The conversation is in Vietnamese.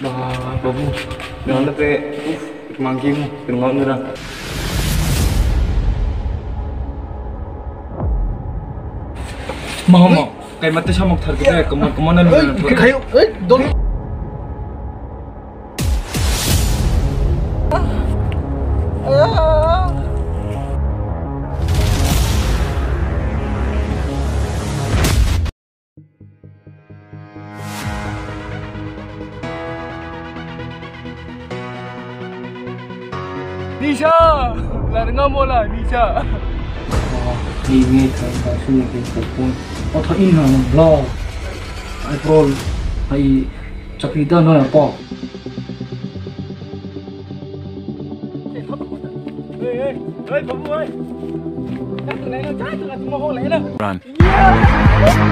Bah, bagus. Jangan sampai, uff, kemangkimu, kenal ngerang. Mama, kayak mati sama targetnya, ke mana ke mana nih? Kayu, eh, dong. Nisha, lari ngamo lah Nisha. Đi nghe thằng ta suy nghĩ cái cuộc quân. Có thấy in hàng lo. Ai pro, ai chắc đi đâu nó bỏ. Lẹ đó. Run. Yeah.